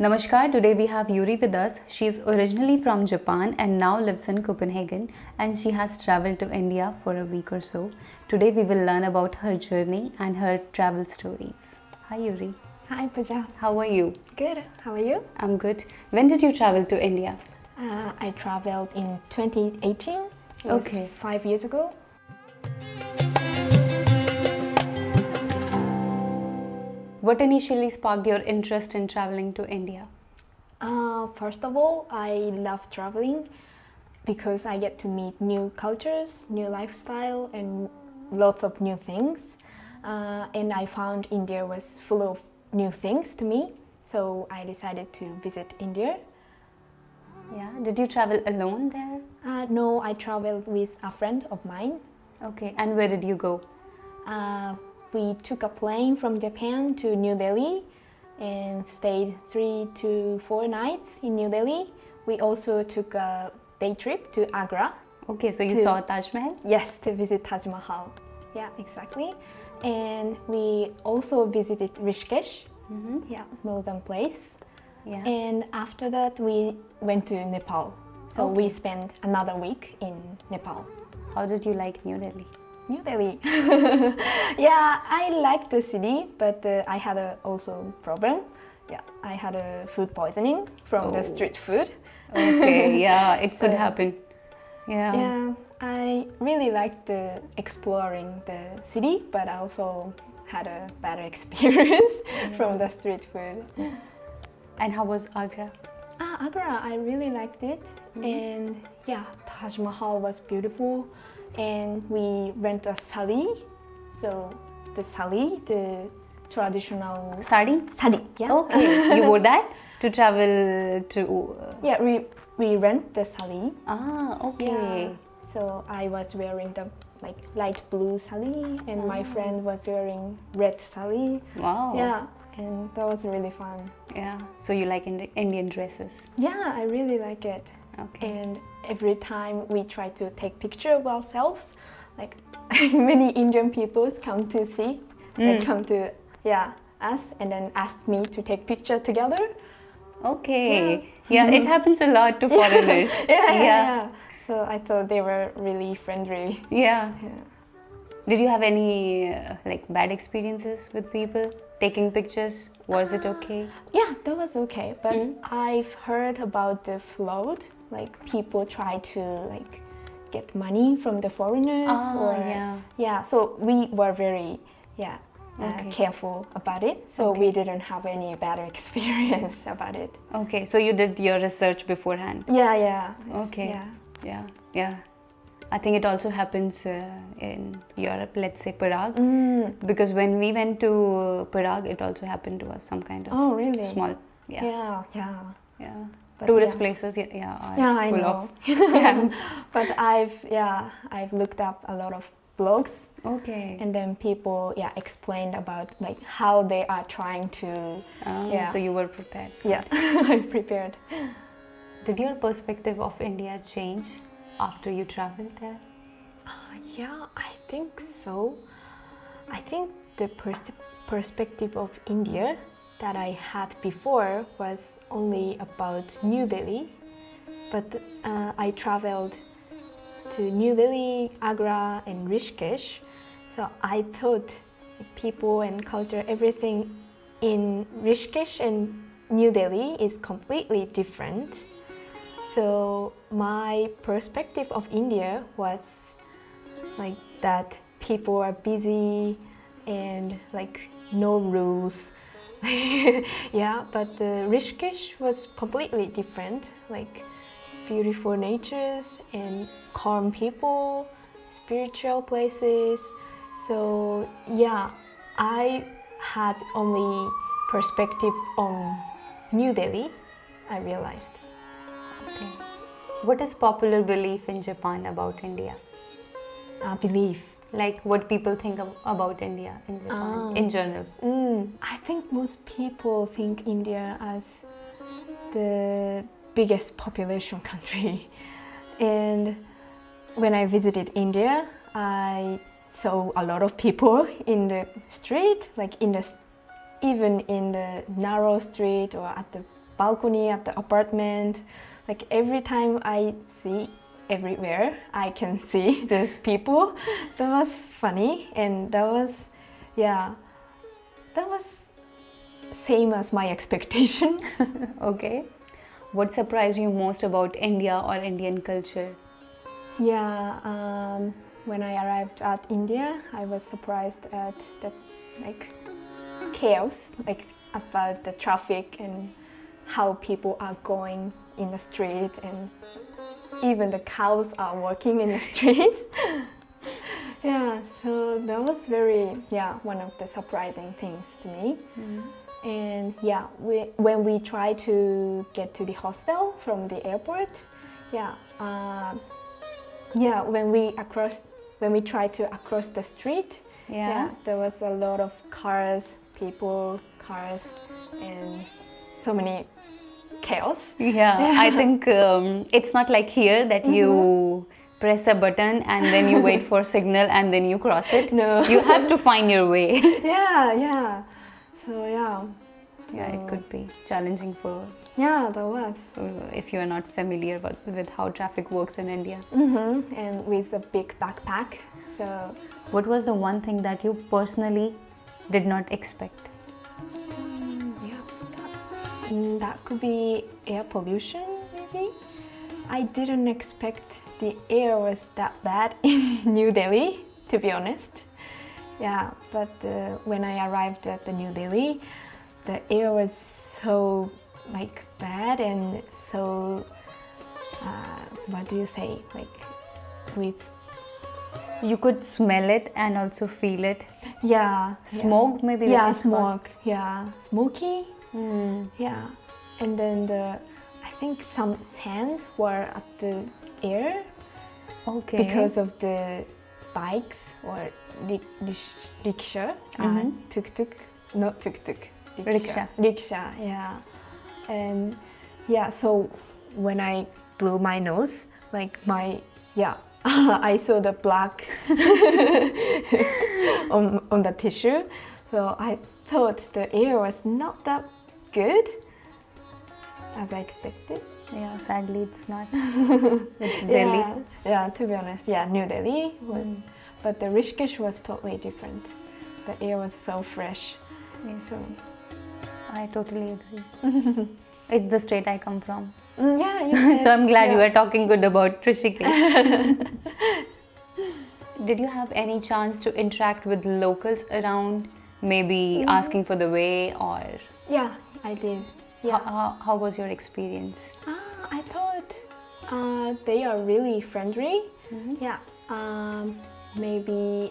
Namaskar, today we have Yuri with us. She is originally from Japan and now lives in Copenhagen and she has traveled to India for a week or so. Today we will learn about her journey and her travel stories. Hi Yuri, Hi, Pooja. how are you? Good. How are you? I'm good. When did you travel to India? Uh, I traveled in 2018. It was Okay. five years ago. What initially sparked your interest in traveling to India? Uh, first of all, I love traveling because I get to meet new cultures, new lifestyle, and lots of new things. Uh, and I found India was full of new things to me, so I decided to visit India. Yeah, did you travel alone there? Uh, no, I traveled with a friend of mine. Okay, and where did you go? Uh, we took a plane from Japan to New Delhi and stayed three to four nights in New Delhi. We also took a day trip to Agra. Okay, so you To- saw Taj Mahal? Yes, to visit Taj Mahal. Yeah, exactly. And we also visited Rishikesh. Mhm. Yeah, northern place. Yeah. And after that, we went to Nepal. So we spent another week in Nepal. How did you like New Delhi? New Delhi. yeah, I like the city, but uh, I had a also problem. Yeah, I had a food poisoning from the Oh. street food. Okay, yeah, it could So- happen. Yeah. Yeah, I really liked the exploring the city, but I also had a bad experience from the street food. And how was Agra? Ah, Agra, I really liked it, and yeah, Taj Mahal was beautiful, and we rent a sari. So the sari, the traditional Sari? sari, yeah. Okay, you wore that to travel to. uh, Yeah, we we rent the sari. ah, okay. Yeah. So I was wearing the like light blue sari, and my friend was wearing red sari. Wow. Yeah, and that was really fun. Yeah. So you like Indi- Indian dresses? Yeah, I really like it. Okay. And every time we try to take picture of ourselves, like many Indian peoples come to see, they Mm. come to yeah us, and then ask me to take picture together. Okay. Yeah, it happens a lot to foreigners. yeah, yeah, Yeah. yeah. So I thought they were really friendly. Yeah. Yeah. Did you have any uh, like bad experiences with people taking pictures? Was it okay? Yeah, that was okay. But Mm. I've heard about the flood. Like people try to like get money from the foreigners Ah, or yeah. yeah. So we were very yeah uh, Okay. careful about it. So we didn't have any bad experience about it. Okay. So you did your research beforehand. Yeah, yeah. it's- Okay. Yeah. Yeah, yeah. I think it also happens uh, in Europe, let's say Prague. Mm. Because when we went to Prague, it also happened to us some kind of Oh, really? small, yeah, yeah. Yeah, yeah. But Tourist yeah. places, yeah, yeah, Yeah, I know. of. yeah. but I've yeah I've looked up a lot of blogs Okay. and then people yeah explained about like how they are trying to Ah, yeah. So you were prepared. yeah I prepared. Did your perspective of India change after you traveled there? Uh, yeah, I think so. I think the pers- perspective of India that I had before was only about New Delhi, but uh, I traveled to New Delhi, Agra, and Rishikesh. So I thought people and culture, everything in Rishikesh and New Delhi is completely different. So my perspective of India was like that people are busy and like no rules. yeah, but the Rishikesh was completely different. Like beautiful natures and calm people, spiritual places. So yeah, I had only perspective on New Delhi. I realized. Okay. What is popular belief in Japan about India? Uh, I believe. Like what people think of, about India in Japan Ah. in general? Mm, I think most people think India as the biggest population country. And when I visited India, I saw a lot of people in the street, like in the even in the narrow street or at the balcony at the apartment. Like every time I see everywhere, I can see these people. That was funny, and that was, yeah, that was same as my expectation. okay. What surprised you most about India or Indian culture? Yeah, um, when I arrived at India, I was surprised at the like chaos, like about the traffic and how people are going in the street and even the cows are walking in the streets. yeah, so that was very yeah one of the surprising things to me. Mm. And yeah, we, when we try to get to the hostel from the airport, yeah, uh, yeah, when we across when we try to across the street, Yeah. yeah, there was a lot of cars, people, cars, and so many chaos. Yeah, I think um, it's not like here that you press a button and then you wait for signal and then you cross it. No. You have to find your way. Yeah, yeah. So yeah. yeah, it could be challenging for Yeah, that was. if you are not familiar with, with how traffic works in India. hmm And with a big backpack. So What was the one thing that you personally did not expect? Yeah, that, mm, that could be air pollution maybe. I didn't expect the air was that bad in New Delhi, to be honest. Yeah, but uh, when I arrived at the New Delhi, the air was so like bad and so uh, what do you say like with You could smell it and also feel it. yeah Smoke, maybe. yeah smoke yeah smoky Hmm. Yeah, and then the I think some sands were at the air Okay. because of the bikes or ri- rish- rickshaw, uh, tuk tuk, not tuk tuk, Rickshaw. rickshaw, yeah, and yeah. So when I blew my nose, like my yeah, I saw the black on on the tissue, so I thought the air was not that good as I expected. Yeah, sadly, it's not. it's Delhi. Yeah, yeah, to be honest, yeah, New Delhi was, Mm. but the Rishikesh was totally different. The air was so fresh. Yes, So, I totally agree. it's the state I come from. Mm, yeah, you so I'm glad you yeah. are talking good about Rishikesh. Did you have any chance to interact with locals around, maybe Mm-hmm. asking for the way or Yeah, I did. Yeah. how, how was your experience? Ah, I thought uh, they are really friendly. Mm-hmm. Yeah. Um, maybe.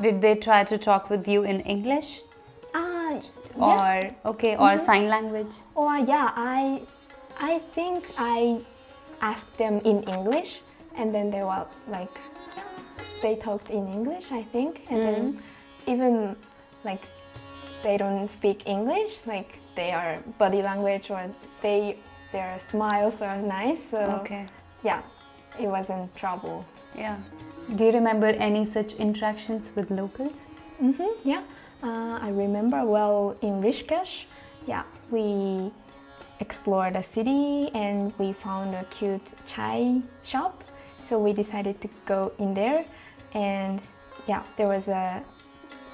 Did they try to talk with you in English Ah, or yes. okay or Mhm. sign language? Or yeah, I, I think I asked them in English, and then they were like, they talked in English, I think, and then even like they don't speak English, like their body language or they their smiles are nice. So Okay. yeah, it wasn't trouble. Yeah. Do you remember any such interactions with locals? Mm-hmm, yeah, uh, I remember well in Rishikesh. Yeah, we explored the city and we found a cute chai shop. So we decided to go in there, and yeah, there was a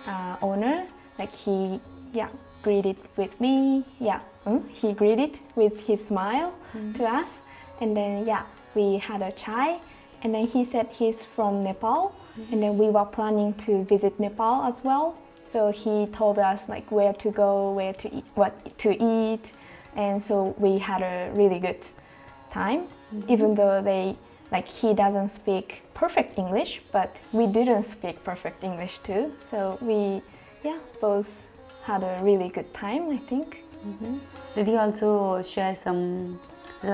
uh, owner. Like he, yeah, greeted with me. Yeah, mm, he greeted with his smile to us, and then yeah, we had a chai. And then he said he's from Nepal, and then we were planning to visit Nepal as well. So he told us like where to go, where to eat, what to eat, and so we had a really good time. Even though they like he doesn't speak perfect English, but we didn't speak perfect English too. So we, yeah, both had a really good time. I think. Did he also share some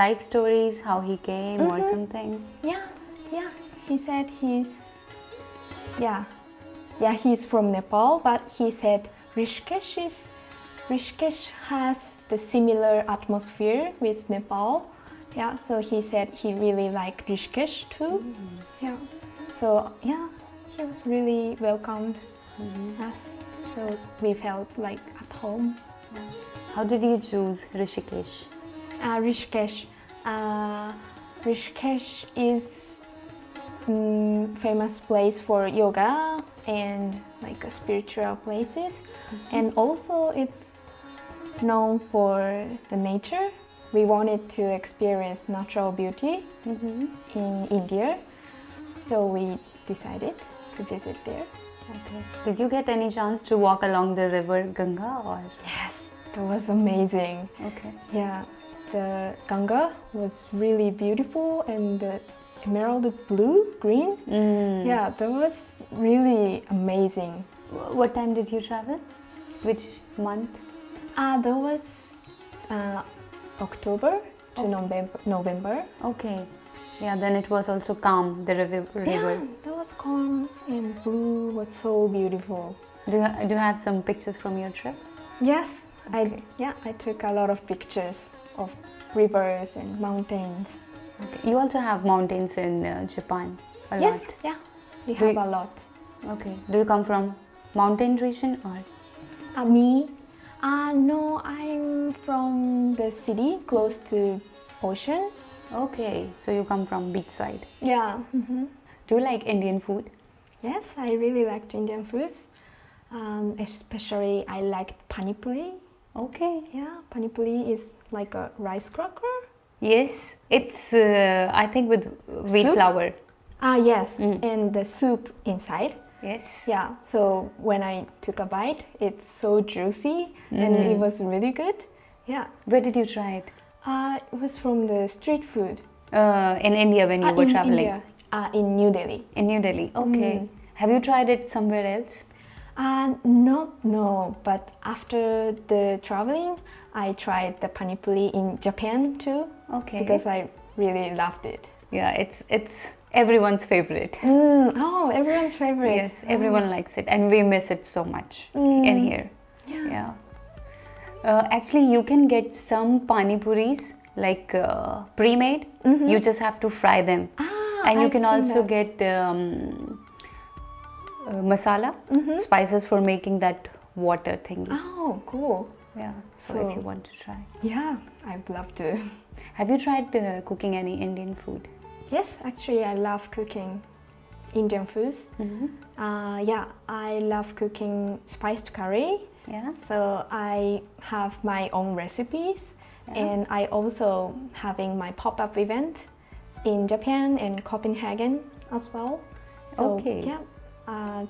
life stories, how he came or Mhm. something? Yeah, yeah. He said he's, yeah, yeah. He's from Nepal, but he said Rishikesh is, Rishikesh has the similar atmosphere with Nepal. Yeah, so he said he really liked Rishikesh too. Yeah. So yeah, he was really welcomed us. So we felt like at home. How did you choose Rishikesh? Uh, Rishikesh. Uh, Rishikesh is mm, famous place for yoga and like uh, spiritual places, and also it's known for the nature. We wanted to experience natural beauty Mm-hmm. in India, so we decided to visit there. Okay. Did you get any chance to walk along the river Ganga or? Yes, that was amazing. Okay. Yeah, the Ganga was really beautiful and the emerald blue, green. Mm. Yeah, that was really amazing. What time did you travel? Which month? Ah, that was uh, October to November. November. Okay. Yeah, then it was also calm, the river. Yeah, that was calm and blue was so beautiful. Do, you, do you have some pictures from your trip? Yes, I yeah I took a lot of pictures of rivers and mountains. Okay. You also have mountains in uh, Japan. A Yes, lot. yeah, we Do have you- a lot. Okay. Do you come from mountain region or? Uh, me? Uh, no, I'm from the city close to ocean. Okay. So you come from beach side. Yeah. hmm Do you like Indian food? Yes, I really liked Indian foods. Um, especially I liked pani puri. Okay. Yeah, pani puri is like a rice cracker. Yes. It's uh, I think with wheat Soup? flour. Ah, yes, Mm. and the soup inside. Yes. Yeah, so when I took a bite, it's so juicy and Mm. it was really good. Yeah, Where did you try it? uh, it was from the street food. Uh, in India when you Ah, were in traveling. India, uh, in New Delhi. In New Delhi. Okay. Mm. Have you tried it somewhere else? Uh, not no, but after the traveling, I tried the pani puri in Japan too Okay. because I really loved it. yeah, it's it's everyone's favorite. Mm, oh, everyone's favorite. Yes, everyone likes it, and we miss it so much Mm. in here. Yeah. Yeah. Uh, actually, you can get some pani puris like uh, pre-made. You just have to fry them. Ah, and you I've can also that. get um, uh, masala Mm-hmm. spices for making that water thingy. Oh, cool. Yeah. So, So- if you want to try, Yeah, I'd love to. have you tried uh, cooking any Indian food? Yes, actually, I love cooking Indian foods. Mm-hmm. Uh, yeah, I love cooking spiced curry. Yeah. So I have my own recipes, Yeah. and I also having my pop-up event in Japan and Copenhagen as well. So Okay. yeah, uh,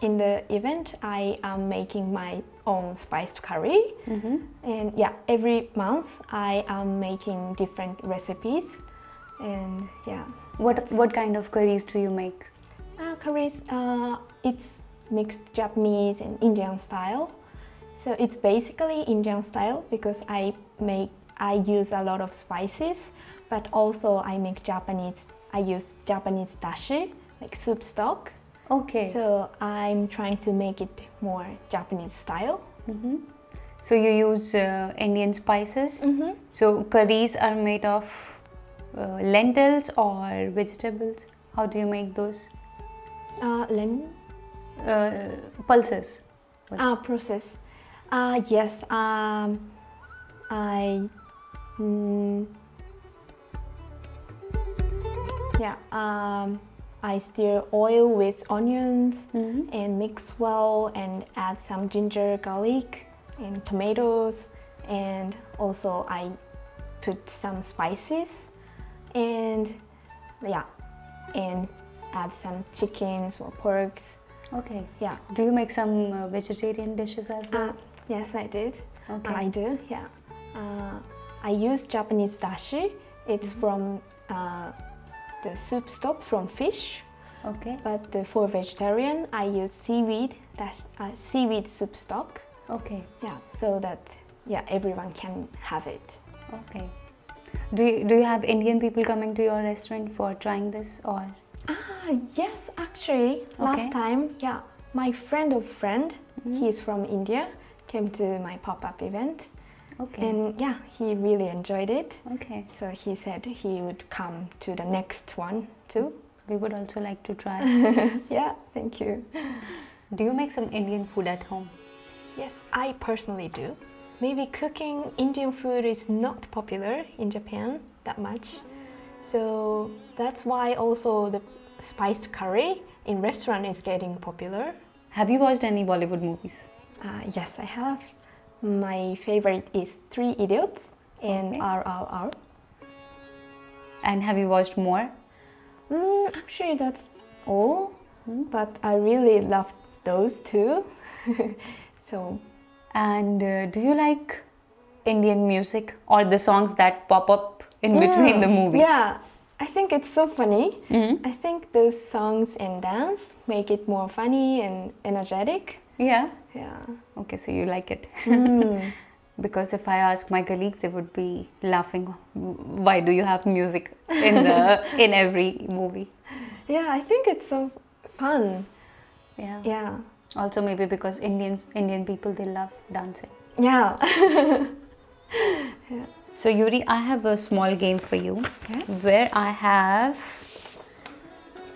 in the event I am making my own spiced curry, Mm-hmm. and yeah, every month I am making different recipes, and yeah. What what kind of curries do you make? uh, curries, uh, it's mixed Japanese and Indian style. So it's basically Indian style because I make I use a lot of spices, but also I make Japanese. I use Japanese dashi, like soup stock. Okay. So I'm trying to make it more Japanese style. hmm So you use uh, Indian spices. Mm-hmm. So curries are made of uh, lentils or vegetables. How do you make those? Uh, len Uh, pulses. Ah, process. Ah, yes. Um, I. Mm, yeah. Um, I stir oil with onions Mhm. and mix well and add some ginger, garlic, and tomatoes, and also I put some spices, and yeah, and add some chickens or porks. Okay. Yeah. Do you make some uh, vegetarian dishes as well? Uh, yes, I did. okay. I do, yeah. Uh, I use Japanese dashi. It's from uh, the soup stock from fish, okay. but uh, for vegetarian, I use seaweed dash, uh, seaweed soup stock. Okay. Yeah, so that yeah everyone can have it. Okay. Do you, do you have Indian people coming to your restaurant for trying this or? Ah, yes, actually, Okay. last time, yeah, my friend of friend, he's from India, came to my pop-up event, Okay. and yeah, he really enjoyed it. okay. So he said he would come to the next one too. We would also like to try. yeah, thank you. do you make some Indian food at home? Yes, I personally do. Maybe cooking Indian food is not popular in Japan that much. So that's why also the spiced curry in restaurant is getting popular. Have you watched any Bollywood movies? Uh, yes, I have. My favorite is Three Idiots and Okay. RRR. And have you watched more? Mm, actually, that's all. But I really love those two. so And uh, do you like Indian music or the songs that pop up in between the movie? Mm. Yeah, I think it's so funny. Mhm. I think those songs and dance make it more funny and energetic. Yeah. Yeah. Okay, so you like it. Mm. because if I ask my colleagues, they would be laughing. Why do you have music in the in every movie? yeah, I think it's so fun. Yeah. Yeah. Also, maybe because Indians, Indian people, they love dancing. Yeah. So Yuri, I have a small game for you Yes. where I have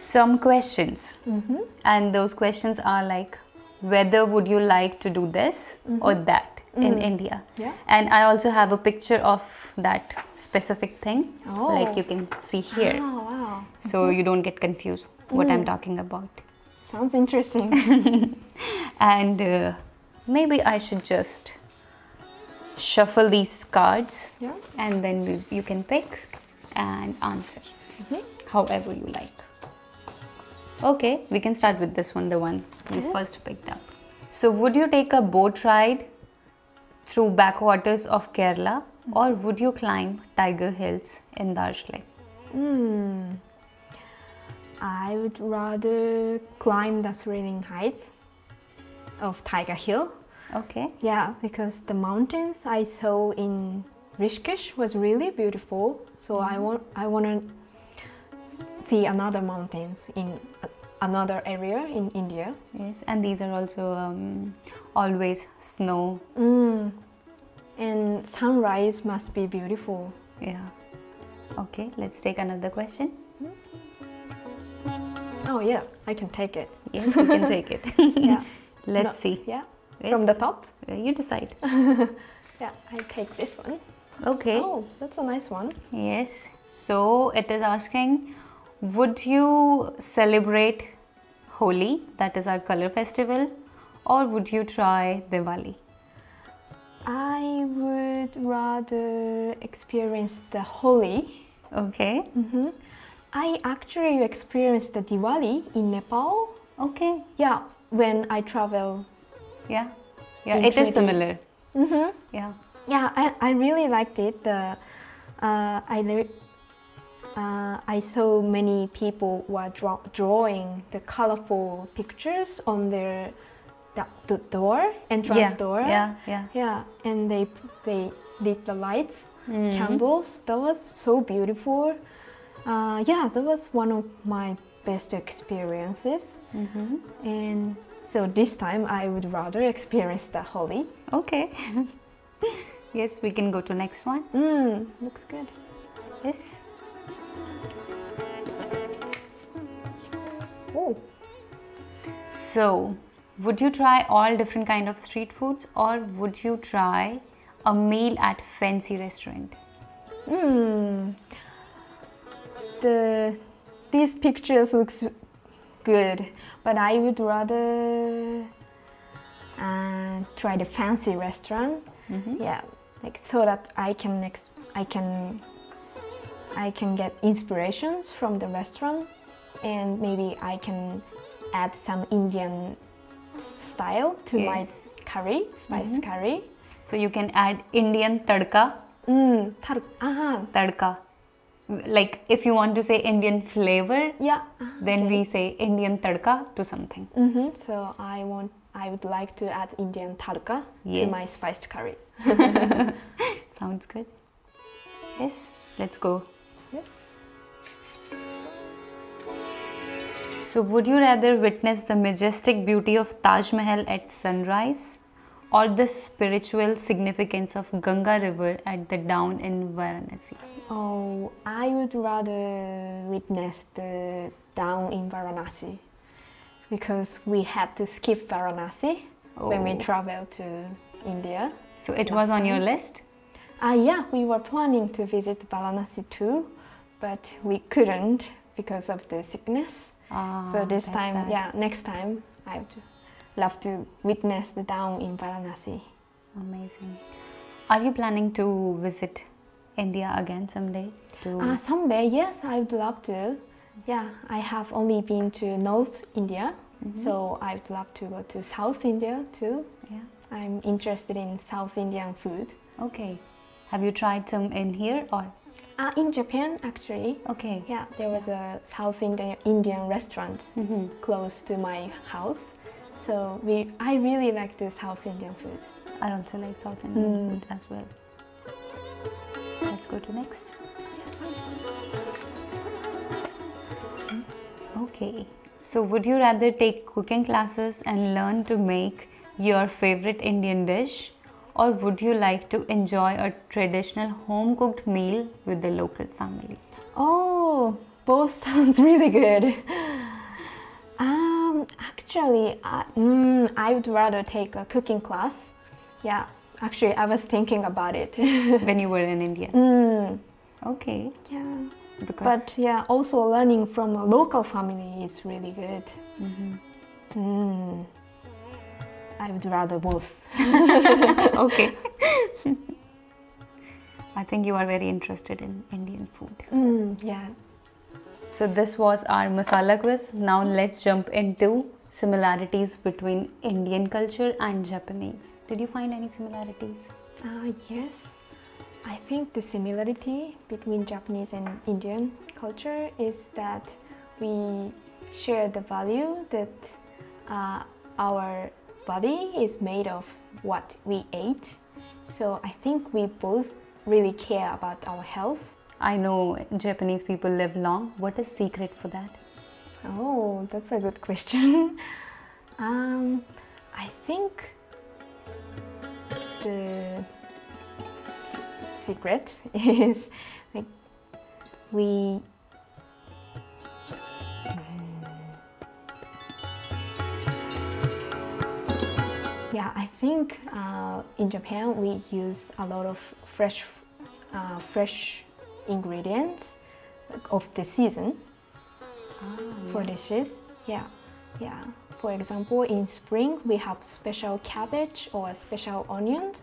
some questions, mm-hmm. and those questions are like, whether would you like to do this mm-hmm. or that in mm-hmm. India? Yeah. And I also have a picture of that specific thing, Oh. like you can see here, Oh, wow. so mm-hmm. you don't get confused what I'm mm. talking about. Sounds interesting. And uh, maybe I should just shuffle these cards yeah. and then we, you can pick and answer Mm-hmm. however you like. Okay, we can start with this one, the one you Yes. first picked up. So, would you take a boat ride through backwaters of Kerala or would you climb Tiger Hills in Darjeeling? Hmm. I would rather climb the thrilling heights of Tiger Hill. Okay, Yeah, because the mountains I saw in Rishikesh was really beautiful. So I want I want to see another mountains in another area in India. yes, and these are also um, always snow. Mm. And sunrise must be beautiful. Yeah. Okay, let's take another question. Oh yeah, I can take it. Yes, you can take it. Yeah. Let's No, see. Yeah. Yes. From the top. Uh, You decide. Yeah, I take this one. Okay. Oh, that's a nice one. Yes. So it is asking Would you celebrate Holi, that is our color festival, or would you try Diwali? I would rather experience the Holi. Okay. hmm I actually experienced the Diwali in Nepal. Okay. Yeah, when I travel. Yeah. Yeah, it is 20. similar. hmm Yeah. Yeah, I, I really liked it. The uh, I le- uh, I saw many people were draw- drawing the colorful pictures on their the, the door entrance yeah. door. Yeah. Yeah. Yeah, and they they lit the lights, Mhm. candles. That was so beautiful. Uh, yeah, that was one of my best experiences. hmm And so this time I would rather experience the Holi. Okay. yes, we can go to next one. Mm, looks good. Yes. Oh, So, would you try all different kind of street foods or would you try a meal at fancy restaurant? hmm. The these pictures looks good, but I would rather uh, try the fancy restaurant. Mhm. Yeah, like so that I can ex- I can I can get inspirations from the restaurant, and maybe I can add some Indian style to my curry, spiced curry. So you can add Indian tadka, Mm, tar- ah, tadka. Like if you want to say Indian flavor, yeah. then okay. we say Indian tadka to something. hmm So I want I would like to add Indian tadka to my spiced curry. Sounds good. Yes, let's go. Yes. So, would you rather witness the majestic beauty of Taj Mahal at sunrise or the spiritual significance of Ganga River at the dawn in Varanasi? Oh, I would rather witness the down in Varanasi because we had to skip Varanasi when we Oh. travel to India. So it was on your time. list? Uh, yeah, we were planning to visit Varanasi too, but we couldn't because of the sickness. Ah, so this time, sad. yeah, next time I'd love to witness the town in Varanasi. Amazing. Are you planning to visit India again someday? To Uh, someday, yes, I'd love to. Yeah, I have only been to North India, Mm-hmm. so I'd love to go to South India too. yeah. I'm interested in South Indian food. Okay. Have you tried some in here or? Uh, in Japan, actually, Okay. yeah, there was a South Indian Indian restaurant Mm-hmm. close to my house. So we, I really like this South Indian food. I also like South Indian Mm. food as well. Let's go to next. Okay. So would you rather take cooking classes and learn to make your favorite Indian dish or would you like to enjoy a traditional home cooked meal with the local family? Oh, both sounds really good. Um, actually, uh, mm, I would rather take a cooking class. Yeah, actually, I was thinking about it. when you were in India. mm, Okay. yeah, Because but yeah, also learning from a local family is really good. Mhm. Mm, I would rather both. okay. I think you are very interested in Indian food. Mm, yeah. So this was our masala quiz. Now let's jump into similarities between Indian culture and Japanese. Did you find any similarities? Uh, yes, I think the similarity between Japanese and Indian culture is that we share the value that uh, our body is made of what we ate. So I think we both really care about our health. I know Japanese people live long. What is secret for that? Oh, that's a good question. um, I think the secret is like we. Yeah, I think uh, in Japan we use a lot of fresh, uh, fresh ingredients of the season for dishes. Yeah, yeah. For example, in spring we have special cabbage or special onions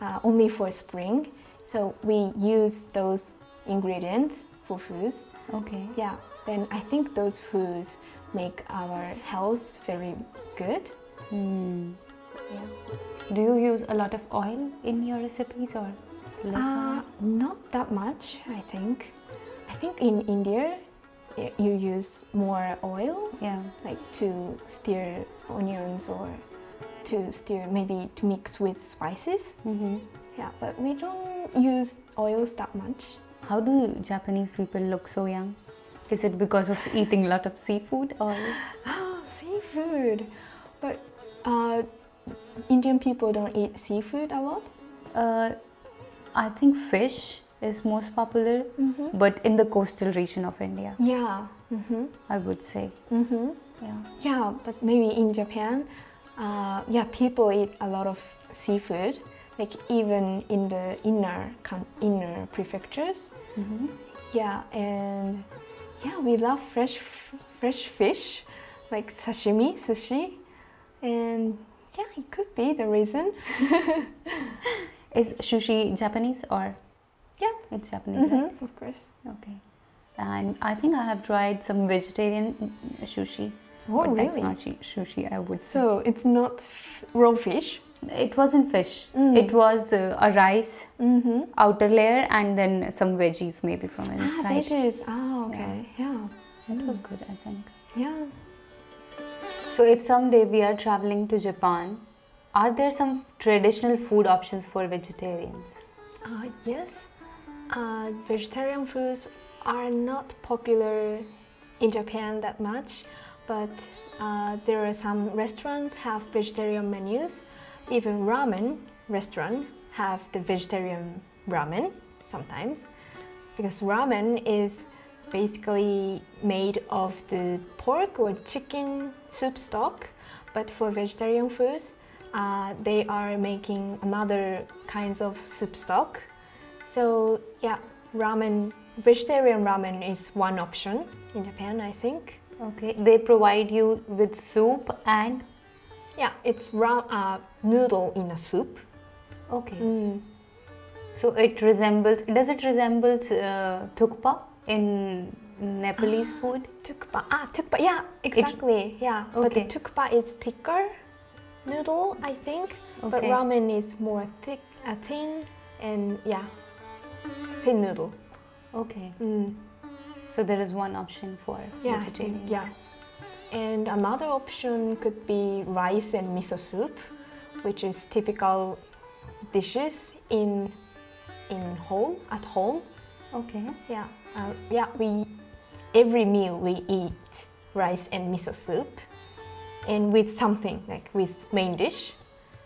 uh, only for spring. So we use those ingredients for foods. Okay. Yeah. Then I think those foods make our health very good. Hmm. Yeah. Do you use a lot of oil in your recipes or Uh, not that much, I think. I think in India you use more oils. Yeah. like to stir onions or to stir maybe to mix with spices. hmm Yeah, but we don't use oils that much. How do Japanese people look so young? Is it because of eating a lot of seafood or? Oh, seafood! But uh, Indian people don't eat seafood a lot. Uh, I think fish is most popular, Mm-hmm. but in the coastal region of India, Yeah. Mm-hmm. I would say. Mm-hmm. Yeah. Yeah, but maybe in Japan, uh, yeah, people eat a lot of seafood. Like even in the inner inner prefectures. hmm Yeah, and yeah, we love fresh f- fresh fish, like sashimi, sushi, and yeah, it could be the reason. Is sushi Japanese or? Yeah. It's Japanese, right? Of course. Okay. And I think I have tried some vegetarian mm, sushi. Oh, but that's not shi- sushi, I would say. So it's not f- raw fish. It wasn't fish. Mm. It was uh, a rice Mm-hmm. outer layer and then some veggies maybe from inside. Ah, inside. veggies. Ah, okay. Yeah. It was good, I think. Yeah. So, if someday we are traveling to Japan, are there some traditional food options for vegetarians? Uh, yes. Uh, vegetarian foods are not popular in Japan that much, but uh, there are some restaurants have vegetarian menus. Even ramen restaurant have the vegetarian ramen sometimes, because ramen is basically made of the pork or chicken soup stock. But for vegetarian foods, uh, they are making another kinds of soup stock. So yeah, ramen, vegetarian ramen is one option in Japan, I think. Okay, they provide you with soup and Yeah, it's ra- uh, noodle in a soup. okay. Mm. So it resembles. Does it resemble uh, thukpa in Nepalese food? Tukpa. Ah, tukpa. Yeah, exactly. yeah, but the tukpa is thicker noodle, I think. But ramen is more thick, uh, thin, and yeah, thin noodle. Okay. Mm. So there is one option for Yeah, vegetarians. yeah. And another option could be rice and miso soup, which is typical dishes in in home at home. Okay. Yeah, uh, yeah. We every meal we eat rice and miso soup, and with something like with main dish.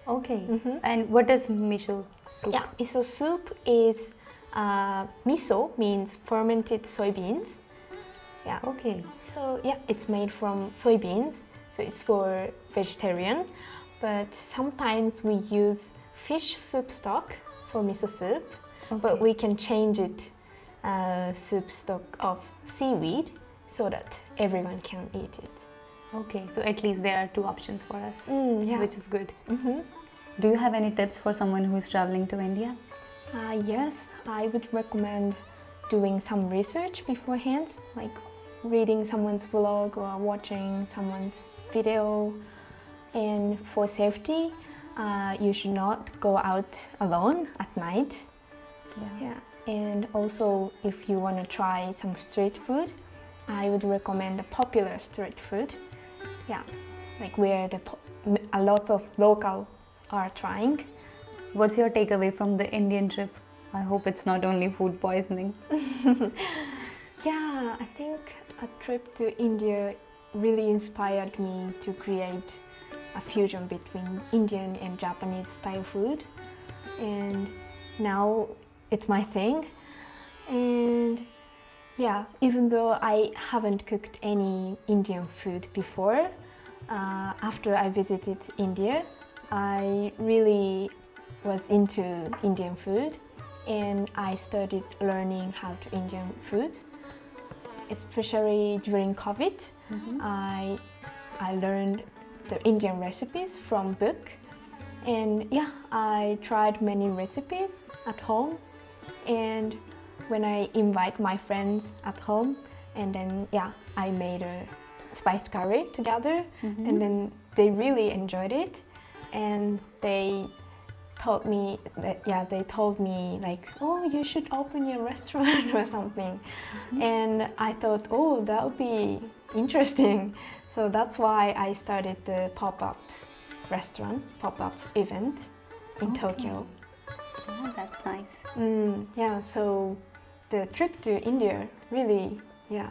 Okay. Mhm. And what is miso soup? Yeah, miso soup is uh, miso means fermented soybeans. Yeah. Okay. So yeah, it's made from soybeans. So it's for vegetarian, but sometimes we use fish soup stock for miso soup. But we can change it uh, soup stock of seaweed so that everyone can eat it. Okay. So at least there are two options for us, Mm, yeah. which is good. Mhm. Do you have any tips for someone who is traveling to India? Uh, yes, I would recommend doing some research beforehand, like reading someone's vlog or watching someone's video. And for safety, uh, you should not go out alone at night. Yeah. Yeah. And also, if you want to try some street food, I would recommend the popular street food. Yeah, like where the a lot of locals are trying. What's your takeaway from the Indian trip? I hope it's not only food poisoning. Yeah, I think a trip to India really inspired me to create a fusion between Indian and Japanese style food. And now it's my thing. And yeah, even though I haven't cooked any Indian food before, uh, after I visited India, I really was into Indian food and I started learning how to Indian foods especially during COVID, I I learned the Indian recipes from book, and yeah, I tried many recipes at home, and when I invite my friends at home, and then yeah, I made a spice curry together, and then they really enjoyed it, and they told me that yeah they told me like oh you should open your restaurant or something. And i thought oh that would be interesting. So that's why i started the pop-up restaurant pop-up event in Okay. tokyo. Oh, that's nice. mm, yeah so the trip to india really yeah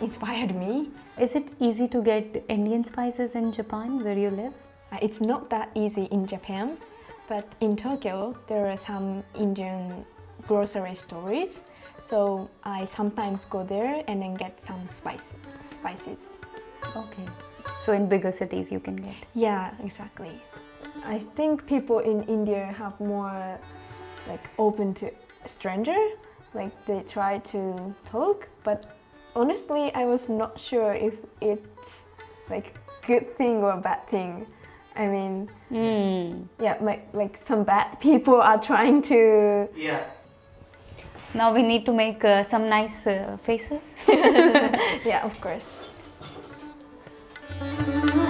inspired me Is it easy to get Indian spices in Japan where you live? Uh, It's not that easy in Japan, but in Tokyo there are some Indian grocery stores. So I sometimes go there and then get some spice, spices. Okay. So in bigger cities you can get. Yeah, exactly. I think people in India have more like open to stranger, like they try to talk, but honestly I was not sure if it's like good thing or a bad thing. I mean, Mm. yeah, like like some bad people are trying to Yeah. Now we need to make uh, some nice uh, faces. yeah, of course.